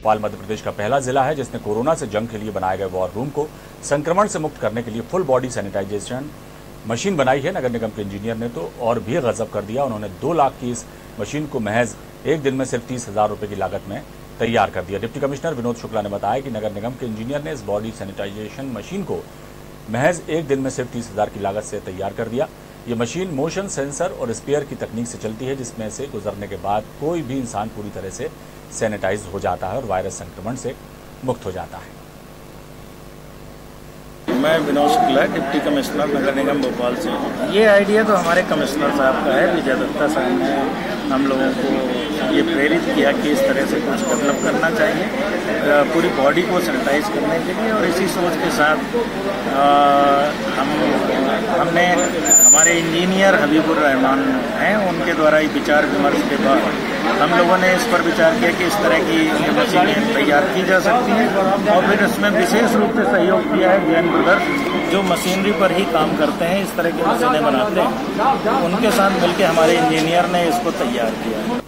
भोपाल मध्य प्रदेश का पहला जिला है, जिसने कोरोना से जंग के लिए बनाए गए वॉर रूम को संक्रमण से मुक्त करने के लिए फुल बॉडी सैनिटाइजेशन मशीन बनाई है। नगर निगम के इंजीनियर ने तो और भी गजब कर दिया। उन्होंने दो लाख की इस मशीन को महज एक दिन में सिर्फ़ तीस हज़ार रुपए की लागत में तैयार कर दिया। डिप्टी कमिश्नर विनोद शुक्ला ने बताया कि नगर निगम के इंजीनियर ने इस बॉडी सैनिटाइजेशन मशीन को महज एक दिन में सिर्फ़ तीस हज़ार की लागत से तैयार कर दिया। ये मशीन मोशन सेंसर और स्पेयर की तकनीक से चलती है, जिसमें से गुजरने के बाद कोई भी इंसान पूरी तरह से सैनिटाइज हो जाता है और वायरस संक्रमण से मुक्त हो जाता है। मैं विनोद शुक्ला डिप्टी कमिश्नर नगर निगम भोपाल से। ये आइडिया तो हमारे कमिश्नर साहब का है विजय दत्ता साहब ने हम लोगों को ये प्रेरित किया कि इस तरह से कुछ डेवलप करना चाहिए पूरी बॉडी को सैनिटाइज करने के लिए और इसी सोच के साथ आ, हम हमने हमारे इंजीनियर हबीबुर रहमान हैं, उनके द्वारा ये विचार विमर्श के बाद हम लोगों ने इस पर विचार किया कि इस तरह की मशीनें तैयार की जा सकती हैं और फिर इसमें विशेष रूप से सहयोग किया है जैन ब्रदर्स, जो मशीनरी पर ही काम करते हैं, इस तरह की मशीनें बनाते हैं। उनके साथ मिलकर हमारे इंजीनियर ने इसको तैयार किया। है